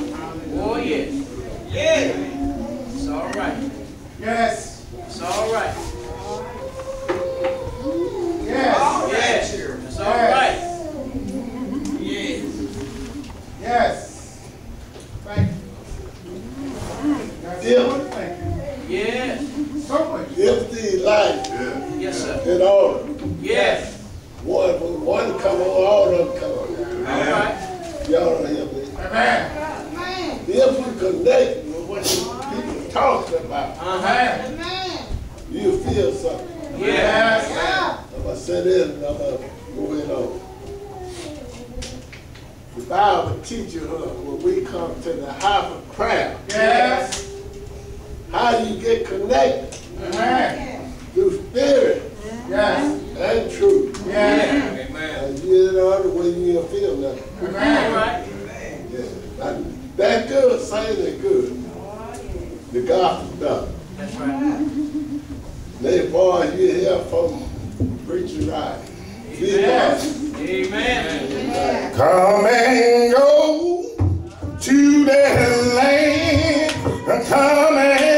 Oh, yeah, Yeah. It's all right. Yes. It's all right. that is, and I'm going on. The Bible teaches us when we come to the house of prayer. Yes. How you get connected. Amen. Through spirit. Yes. And truth. Yes. Amen. And you know, the way you feel now. Amen. Amen. Yeah. That good, Say that good. The gospel stuff. That's right. Therefore, you hear from get right. Amen. Amen. Come and go to that land. Come and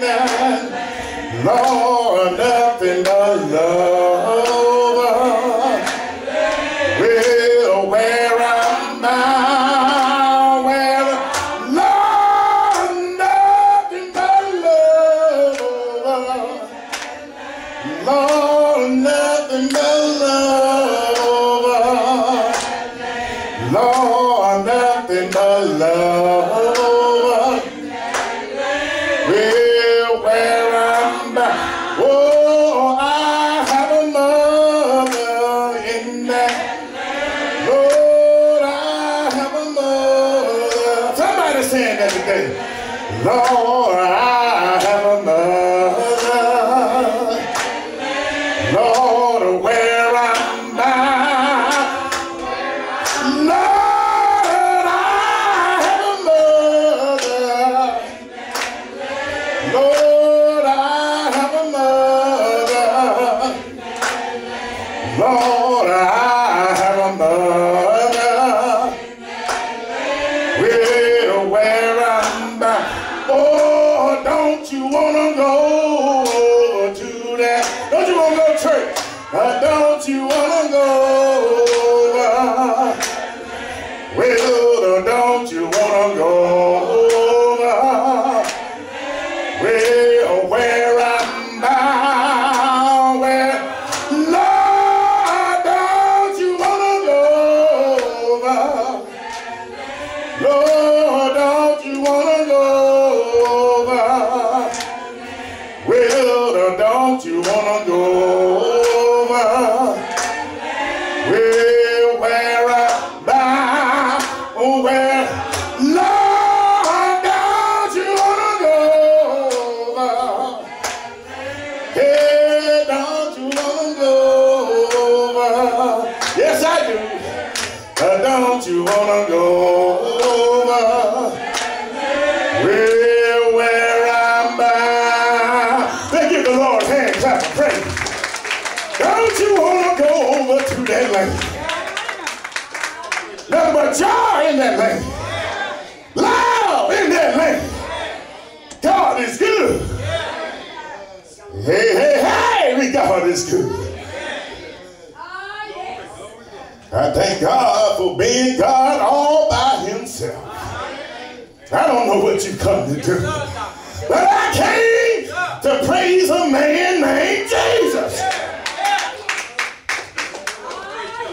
land, Lord. Lord. You wanna go over? Well, where I'm bound. Then give the Lord hand clap of praise. Don't you wanna go over to that land? Nothing but joy in that land. Loud in that land. God is good. Hey, hey, hey, we God is good. I thank God for being God all by himself. I don't know what you come to do, but I came to praise a man named Jesus.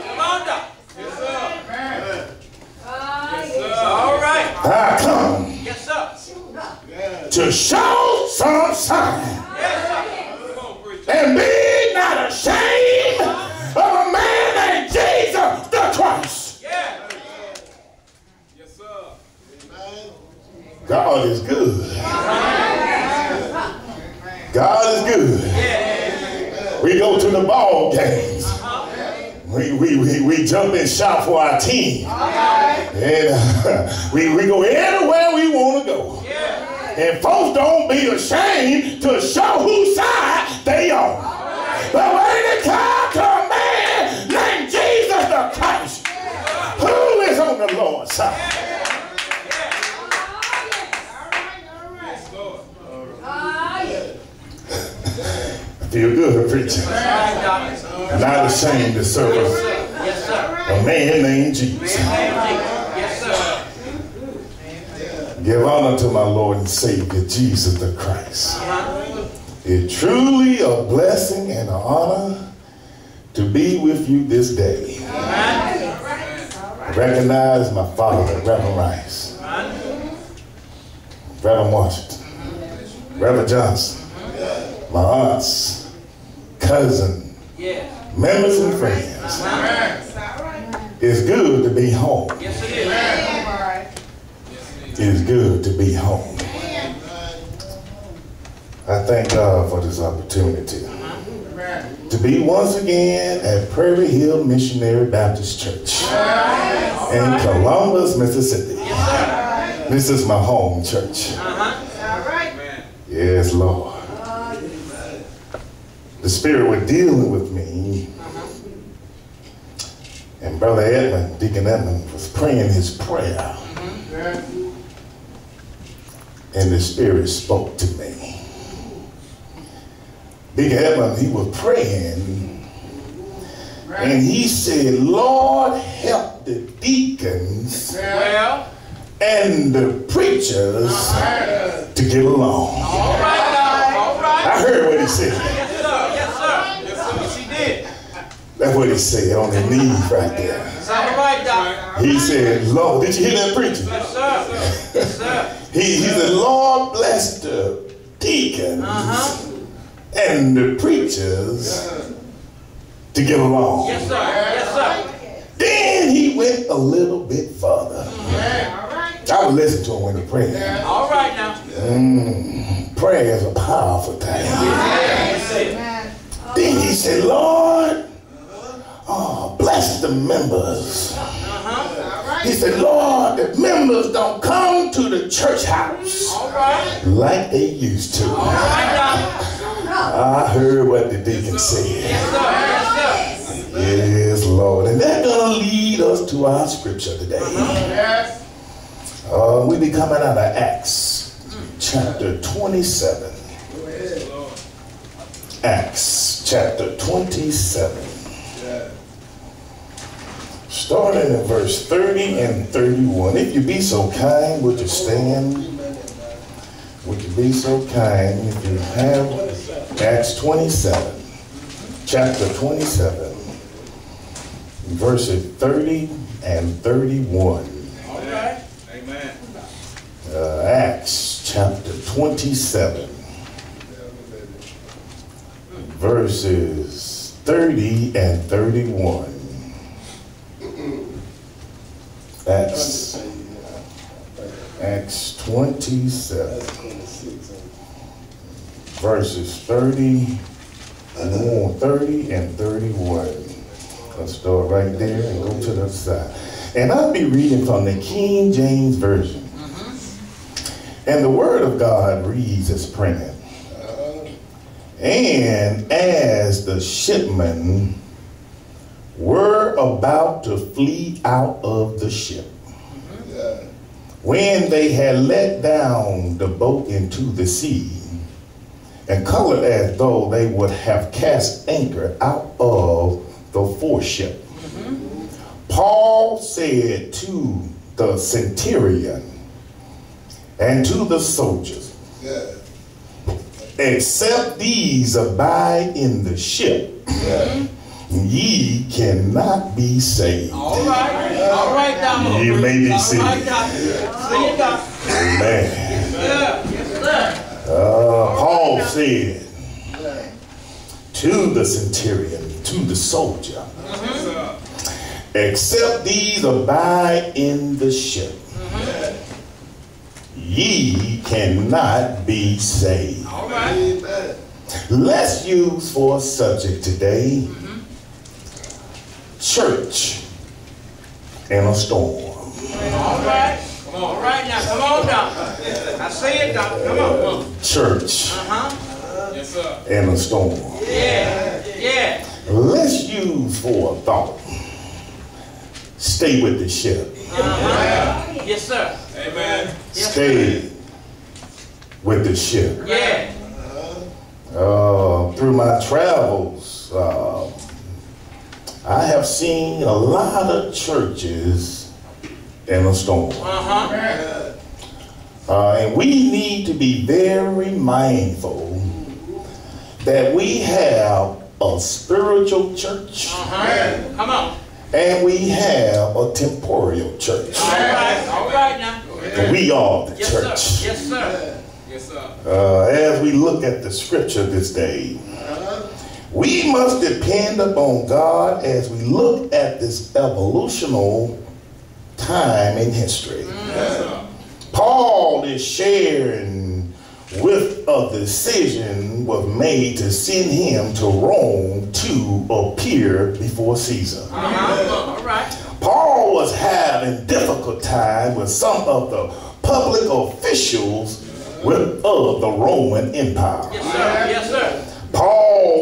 Come on, Doc. All right. I come to show some sign Yes, sir. Come on, preacher. and be God is good. God is good. We go to the ball games. We, we, we, we jump and shout for our team. And uh, we, we go anywhere we want to go. And folks don't be ashamed to show whose side they are. But when it comes to a man named Jesus the Christ, who is on the Lord's side? I feel good preaching. Doc. Not ashamed to serve a man named Jesus. Give honor to my Lord and Savior, Jesus the Christ. It's truly a blessing and an honor to be with you this day. I recognize my father, Reverend Rice, Reverend Washington, Reverend Johnson, my aunts, cousin, Yeah. members and friends. It's good to be home. Yes, it is. It is good to be home. I thank God for this opportunity to be once again at Prairie Hill Missionary Baptist Church in Columbus, Mississippi. This is my home church. Uh-huh. Yes, Lord. The Spirit was dealing with me, and Brother Edmund, Deacon Edmund, was praying his prayer and the Spirit spoke to me. Deacon Edmund, he was praying, and he said, Lord, help the deacons and the preachers to get along. All right, all right. I heard what he said. Yes, sir. Yes, sir. Yes, sir. Yes, he did. That's what he said on the knees right there. It's all right, Doc. He said, Lord, did you hear that preacher? Yes, sir. Yes, sir. He, he said, Lord, bless the deacons Uh-huh. and the preachers to get along. Yes, sir. Yes, sir. Then he went a little bit further. I would listen to him when he prayed. All right now. Mm, prayer is a powerful thing. It. Then he said, Lord, oh, bless the members. He said, Lord, the members don't come to the church house All right. like they used to. Right, I heard what the deacon said. Yes, sir. Yes, sir. Yes, Lord. And that's going to lead us to our scripture today. Yes. Uh, we be coming out of Acts chapter 27. Acts chapter 27. Starting at verse 30 and 31. If you be so kind, would you stand? Would you be so kind if you have Acts 27, chapter 27, verses 30 and 31. All right. Amen. Uh, Acts chapter 27, verses 30 and 31. Acts, Acts 27, verses 30, uh, 30 and 31. Let's start right there and go to the side. And I'll be reading from the King James Version. And the Word of God reads as printed. And as the shipmen were about to flee out of the ship, when they had let down the boat into the sea, and colored as though they would have cast anchor out of the foreship, Paul said to the centurion and to the soldiers, Yeah. Except these abide in the ship, ye cannot be saved. All right. All right, Donald. You may be All seated. right, doctor. See you, doctor. Amen. Yes, sir. Uh, Paul said to the centurion, to the soldier, Yes, sir. except these abide in the ship, mm-hmm. ye cannot be saved. All right. Let's use for a subject today mm-hmm. Church in a storm. All right. Come on. All right now. Come on, doctor. I see it, doctor. Come on. Come on. Church Uh-huh. Yes, sir. in a storm. Yeah. Yeah. Let's use for a thought. Stay with the ship. Uh-huh. Yes, sir. Amen. Yes, Stay with the ship. Yeah. Uh, through my travels, uh, I have seen a lot of churches in a storm. Uh-huh. Uh, and we need to be very mindful that we have a spiritual church Uh-huh. Come on. and we have a temporal church. All right. All right now. We are the Yes, church. sir. Yes, sir. Yes, sir. Uh, as we look at the scripture this day, we must depend upon God as we look at this evolutional time in history. Sir. Paul is sharing with a decision was made to send him to Rome to appear before Caesar. Uh-huh. All right. Paul was having difficult time with some of the public officials with, of the Roman Empire. Yes, sir. Yes, sir.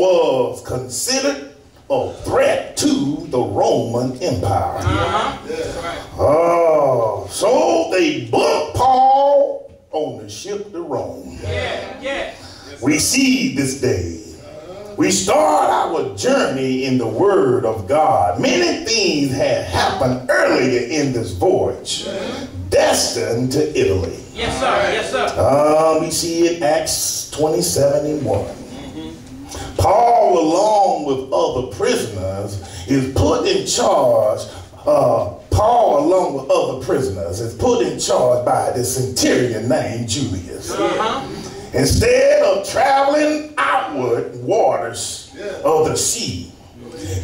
Was considered a threat to the Roman Empire. Uh-huh. Right. Oh, so they booked Paul on the ship to Rome. Yeah. Yeah. We see this day. We start our journey in the Word of God. Many things had happened earlier in this voyage, destined to Italy. Yes, sir. Yes, sir. Uh, we see in Acts 27 and 1. Paul, along with other prisoners, is put in charge. Uh, Paul, along with other prisoners, is put in charge by the centurion named Julius. Uh-huh. Instead of traveling outward waters of the sea,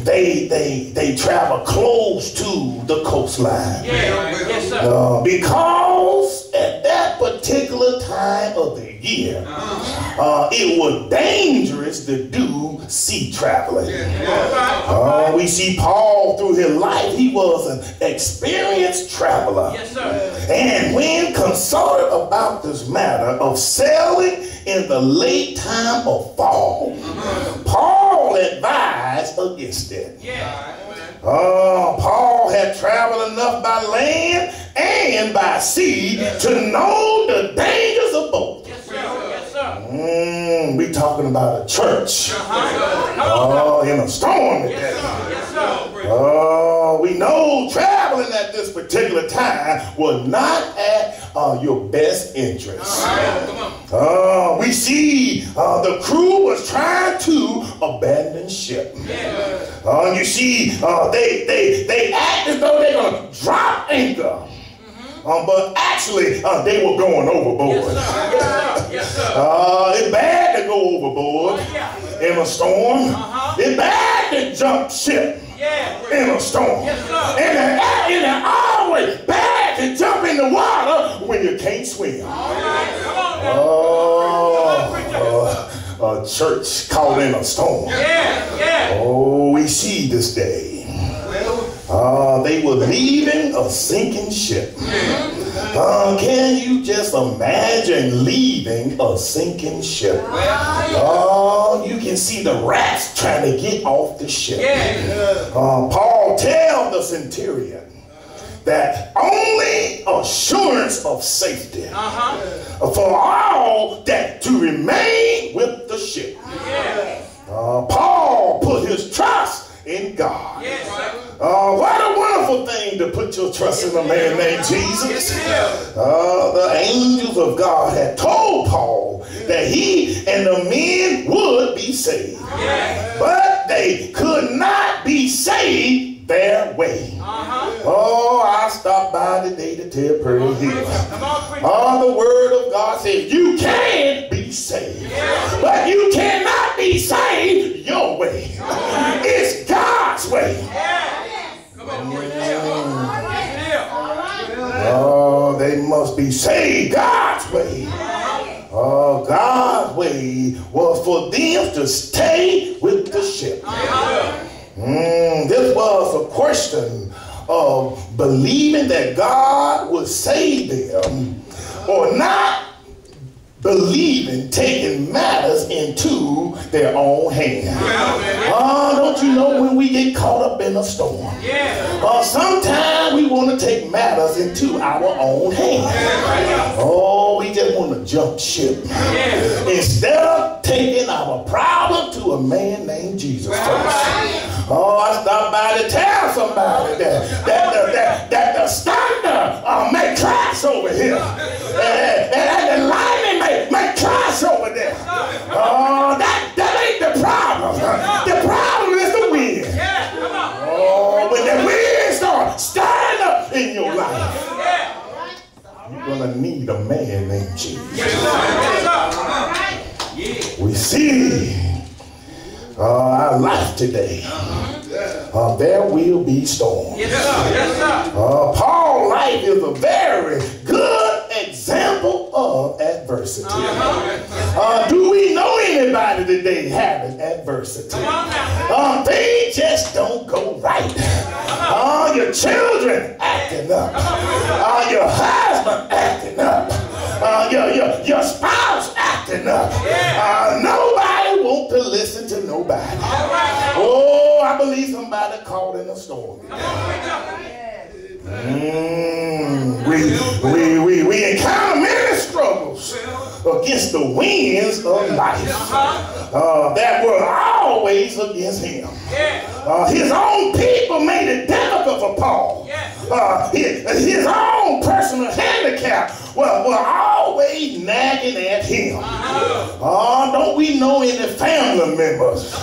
they they they travel close to the coastline. Yeah. Uh, because at that particular time of the year, uh, it was dangerous to do sea traveling. Uh, we see Paul through his life, he was an experienced traveler. Yes. And when consulted about this matter of sailing in the late time of fall, Paul advised against it. Oh, Paul had traveled enough by land and by sea to know the dangers of both. Yes, sir. Yes, sir. Mm, we talking about a church. Oh, in a storm Yes, today. sir. Yes, sir. Oh, we know traveling at this particular time was not at uh, your best interest. Uh, we see uh, the crew was trying to abandon ship. Uh, you see, uh, they they they act as though they're gonna drop anchor, um, but actually uh, they were going overboard. Yes, sir. Yes, sir. Uh, it's bad to go overboard Oh, yeah. in a storm. Uh-huh. It's bad to jump ship Yeah. in a storm. Yes, sir. And it's, always bad to jump in the water when you can't swim. All right. Come. Oh, a church caught in a storm. Yeah. Yeah. Oh, we see this day. Uh, Uh, they were leaving a sinking ship. Uh, can you just imagine leaving a sinking ship? Oh, you can see the rats trying to get off the ship. Uh, Paul tells the centurion that only assurance of safety for all that to remain with the ship. Uh, Paul put his trust in God. Uh, what a wonderful thing to put your trust in a man named Jesus. Uh, the angels of God had told Paul that he and the men would be saved. But they could not be saved their way. Oh, I stopped by today to tell Prairie Hill. Oh, the word of God says you can be saved, but you cannot be saved your way. It's God's way. Oh, they must be saved God's way. Oh, God's way was for them to stay with the ship. Mm, this was a question of believing that God would save them or not believing taking matters into their own hands. Oh, don't you know when we get caught up in a storm? Uh, sometimes we want to take matters into our own hands. Oh, we just want to jump ship. Instead of taking our problem to a man named Jesus first. Oh, I stopped by to tell somebody that, that, that, that, that the thunder uh, may crash over here. And, and the may, crash over there. Oh, that, that ain't the problem. The problem is the wind. Oh, when the wind starts stirring up in your life, you're going to need a man named Jesus. We see uh, our life today. Uh, there will be storms. Uh, Paul's life is a very good example of adversity. Uh, do we know anybody today having adversity? Uh, they just don't go right. Uh, your children acting up. Uh, your husband acting up. Uh, your, your, your spouse acting up. Uh, nobody want to listen to nobody. Oh, I believe somebody called in a storm. Mm, we, we, we, we encounter against the winds of life uh, that were always against him. Uh, his own people made it difficult for Paul. Uh, his, his own personal handicap were, were always nagging at him. Uh, don't we know any family members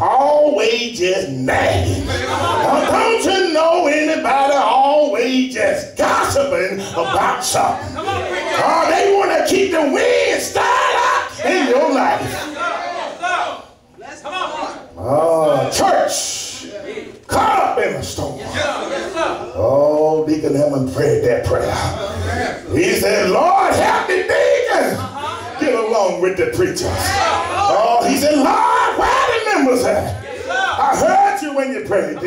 always just nagging? Uh, don't you know anybody always just gossiping about something? Uh, they want to keep the wind stirred up in your life. Uh, church, caught up in a storm. Oh, Deacon Hammond prayed that prayer. He said, Lord, help me, Deacon. With the preacher. Oh, he said, Lord, where the members at? I heard you when you prayed.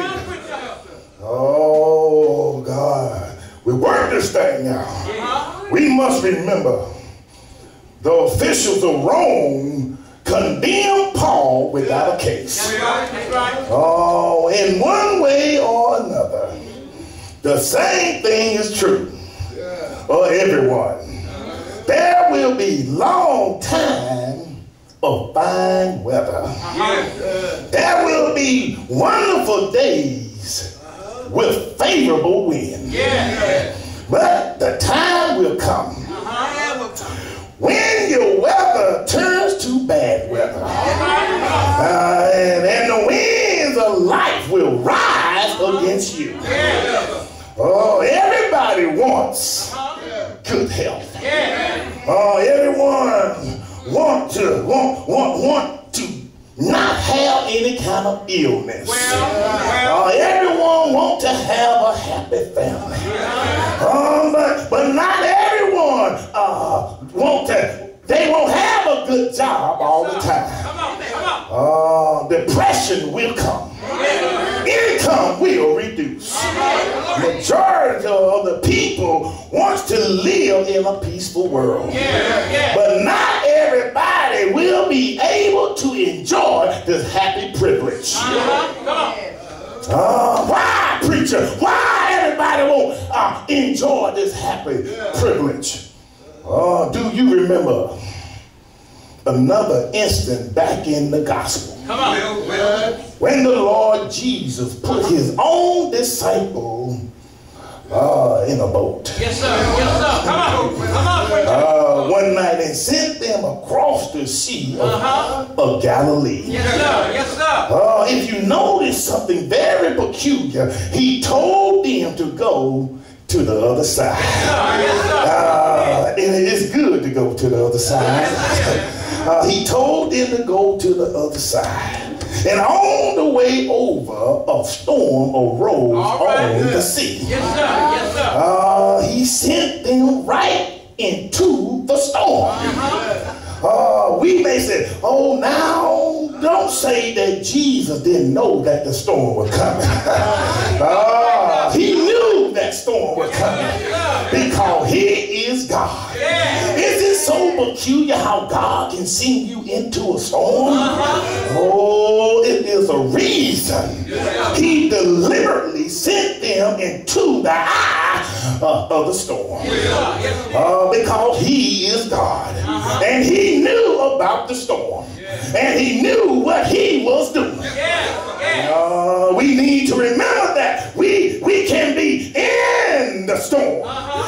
Oh, God. We work this thing now. We must remember the officials of Rome condemned Paul without a case. Oh, in one way or another, the same thing is true of everyone. There will be long time of fine weather. There will be wonderful days with favorable wind. But the time will come uh-huh. when your weather turns to bad weather. Uh-huh. Uh, and, and the winds of life will rise against you. Oh, everybody wants uh-huh. Good health. Oh, everyone want to want want want to not have any kind of illness. Uh, everyone want to have a happy family. Uh, but, but not everyone uh, want to, they won't have a good job all the time. Come on, come Uh, depression will come. Income will reduce. Majority of the people wants to live in a peaceful world. But not everybody will be able to enjoy this happy privilege. Uh-huh. Uh, why, preacher? Why everybody won't uh, enjoy this happy privilege? Uh, do you remember another instant back in the gospel Come on. when the Lord Jesus put his own disciple uh, in a boat? Yes, sir. Yes, sir. Come on. Come on. Uh, one night and sent them across the sea of, Uh-huh. of Galilee. Yes, sir. Yes, sir. Uh, if you notice something very peculiar, he told them to go to the other side. Yes, sir. Uh, and it is good to go to the other side. Uh, he told them to go to the other side. And on the way over, a storm arose right. on the sea. Yes, sir. Yes, sir. Uh, he sent them right into the storm. Uh, we may say, oh, now don't say that Jesus didn't know that the storm was coming. uh, he knew that storm was coming because he is God. Is it so peculiar how God can send you into a storm? Oh, it is a reason. He deliberately sent them into the eye uh, of the storm. Uh, because he is God. And he knew about the storm. And he knew what he was doing. Uh, we need to remember that we we can be the storm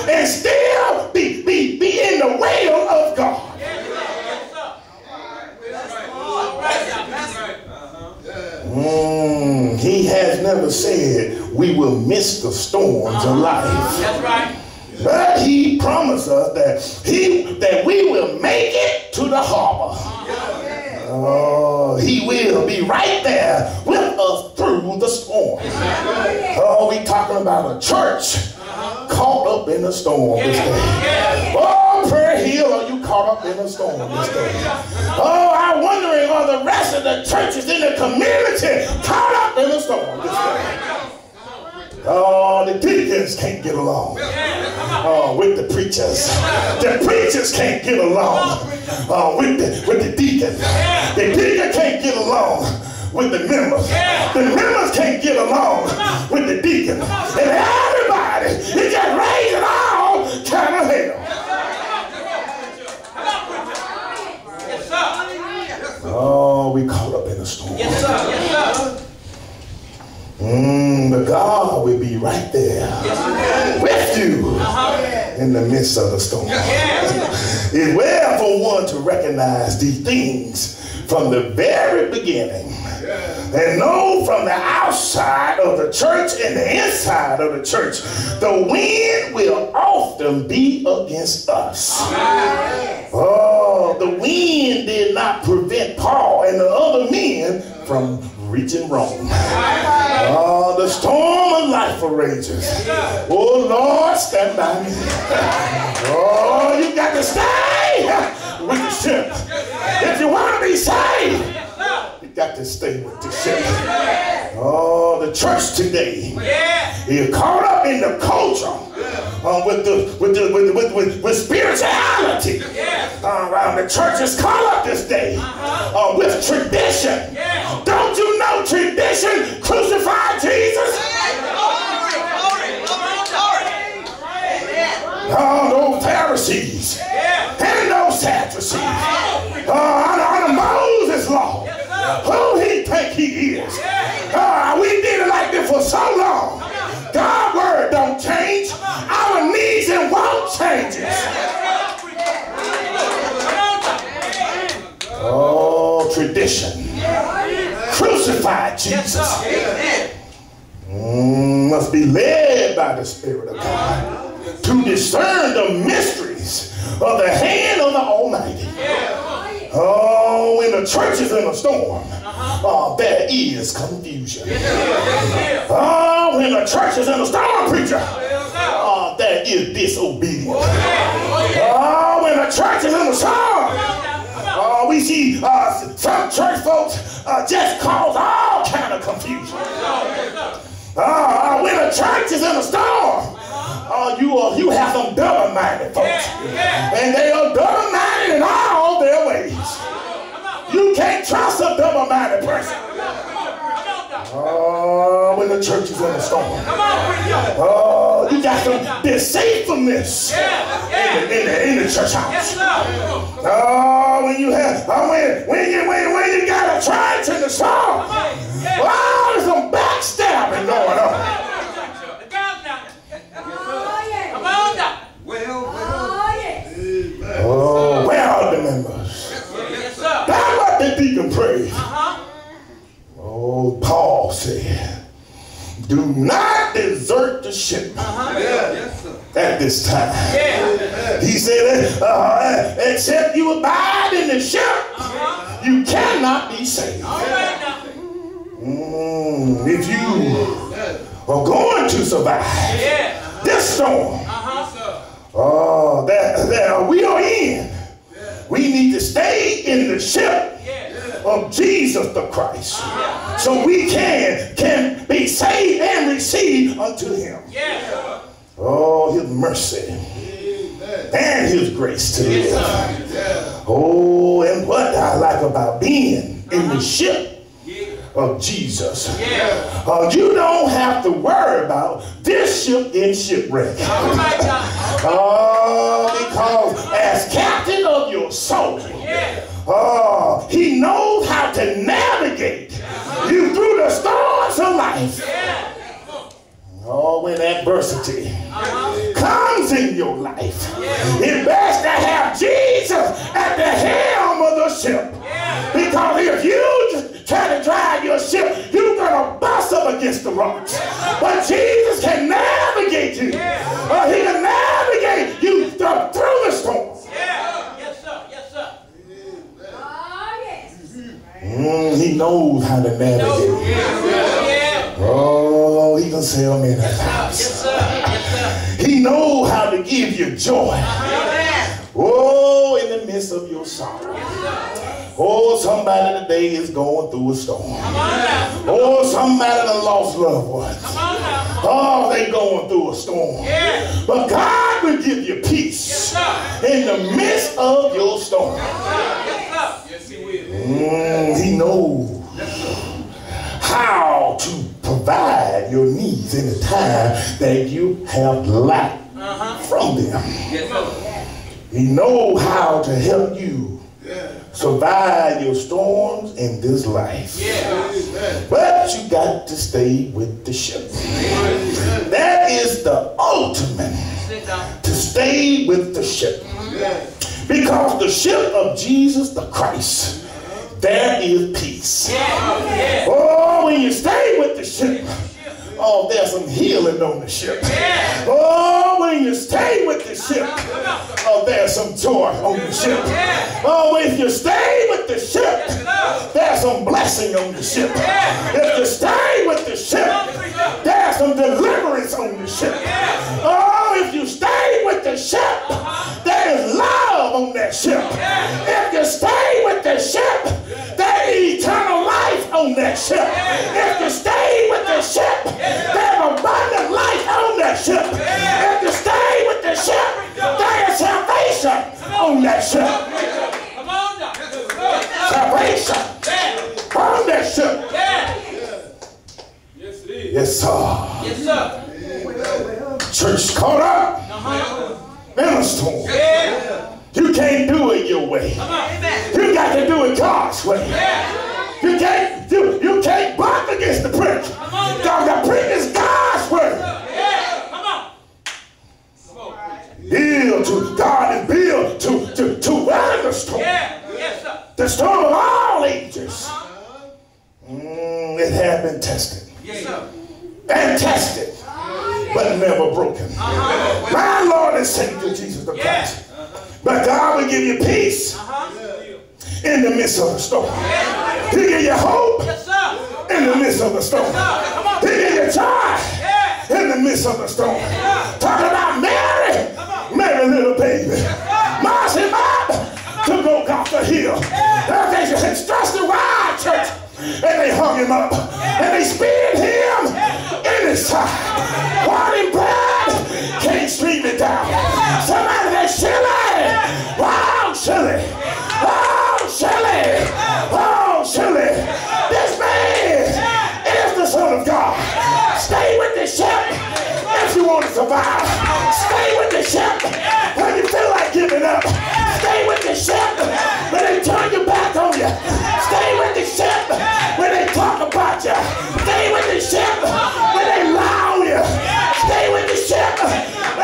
and still be, be, be in the will of God. Mm, he has never said we will miss the storms of life. That's right. But he promised us that he that we will make it to the harbor. Oh, he will be right there with us through the storm. Oh, we talking about a church caught up in a storm this day. Oh, Prairie Hill, are you caught up in a storm this day? Oh, I'm wondering are the rest of the churches in the community caught up in a storm this day? Oh, the deacons can't get along. Oh, with the preachers. The preachers can't get along. Oh, with the with the deacon. The deacon can't get along with the members. The members can't get along with the deacon. And everybody is just raising all kind of hell. Yes, sir. Oh, we caught up in a storm. Yes, sir. Yes, sir. Mm, but God will be right there with you in the midst of the storm. It's well for one to recognize these things from the very beginning and know from the outside of the church and the inside of the church, the wind will often be against us. Oh, the wind did not prevent Paul and the other men from reaching Rome. Oh, the storm of life rages. Oh, Lord, stand by me. Oh, you got to stay with. Oh, the church today. Is caught up in the culture uh, with the with the with with, with, with spirituality. Uh, the church is caught up this day uh, with tradition. Don't you know tradition crucified Jesus? Oh, those Pharisees is? Uh, we did it like this for so long. God's word don't change. Our needs and won't change it. Oh, tradition. Crucified Jesus. Mm, must be led by the Spirit of God to discern the mysteries of the hand of the Almighty. Oh, when the church is in a storm, uh, there is confusion. Oh, when the church is in a storm, preacher, uh, there is disobedience. Oh, when the church is in a storm, uh, we see uh, some church folks uh, just cause all kind of confusion. Uh, uh, when the church is in a storm, uh, you are you have some double-minded folks, and they are double-minded in all their ways. You can't trust a double-minded person. Oh, when the church is in a storm. Oh, you got some deceitfulness Yeah, yeah. in the, in the church house. Oh, when you have, oh, when, when you when, when you got a church in the storm. Oh, there's some backstabbing going on. The girls now. Oh, yeah. Come on, Doc. Oh, yes. Oh, where are the members? Yes, sir. That's what the deacon prayed. Uh-huh. Oh, Paul said, do not desert the ship at this time. Yeah. He said, uh, except you abide in the ship, you cannot be saved. All right. Mm, if you are going to survive Yeah. this storm, Uh-huh. oh, that, that we are in, we need to stay in the ship Yeah. Of Jesus the Christ, so we can can be saved and receive unto Him. Oh, His mercy and His grace to live. Oh, and what I like about being in the ship of Jesus. Yeah. Uh, you don't have to worry about this ship in shipwreck. All right now. Oh, because as captain of your soul, Yeah. Oh, he knows how to navigate you through the storms of life. Oh, when adversity comes in your life, it's best to have Jesus at the helm of the ship. Because if you try to drive your ship, you're gonna bust up against the rocks. But Jesus can navigate you. Uh, he can navigate you through the storm. Yeah. Yes, sir. Yes, sir. Oh, yes. Mm, he knows how to navigate. Oh, he can sell me. Yes, sir. He knows how to give you joy. Oh, in the midst of your sorrow. Oh, somebody today is going through a storm. Oh, somebody that lost loved ones. Oh, they going through a storm. But God will give you peace in the midst of your storm. Yes, sir. Yes, he will. Mm, he knows how to provide your needs in the time that you have lack from them. He knows how to help you survive your storms in this life. Yeah. But you got to stay with the ship. That is the ultimate to stay with the ship. Because the ship of Jesus the Christ, there is peace. Yeah. Oh, when you stay with the ship, oh, there's some healing on the ship. Yeah. Oh, when you stay with the ship, oh, there's some joy on the ship. Oh, if you stay with the ship, there's some blessing on the ship. If you stay with the ship, there's some deliverance on the ship. Oh, if you stay with the ship, on that ship. If you stay with the ship, there is eternal life on that ship. If you stay with the ship, there's abundant life on that ship. If you stay with the ship, there is salvation on that ship. Him up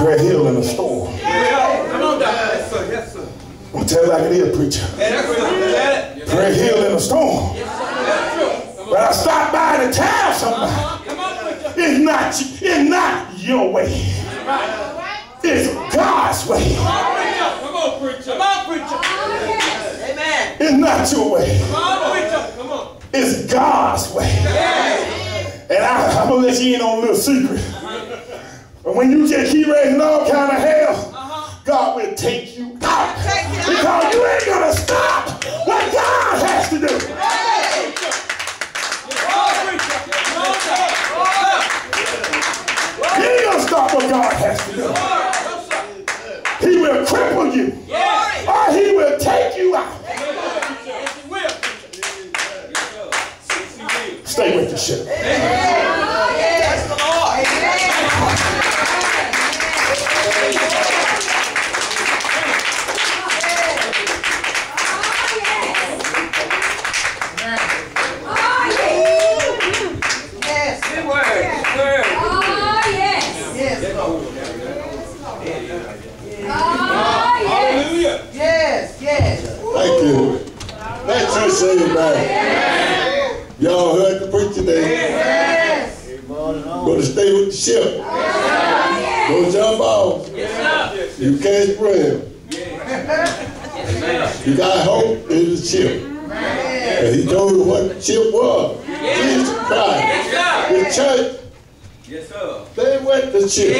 Hill in a storm. Come on, Yes, sir. Yes, sir. I'm tell you like it is, preacher. It. Prairie Hill in a storm. That's true. But I stopped by to tell somebody. It's not, it's not your way. It's God's way. Come on, preacher. Come on, preacher. Amen. It's not your way. Come on, preacher. Come on. It's God's way. And I, I'm gonna let you in on a little secret. And when you just keep raising all kind of hell, uh-huh. God will take you out. Because you ain't gonna stop what God has to do. Come on, preacher. Come on, Doc. You ain't gonna stop what God has to do. He will cripple you. Or he will take you out. Yes, he will, preacher. Yes, sir. Yes, he will. Stay with the ship. They went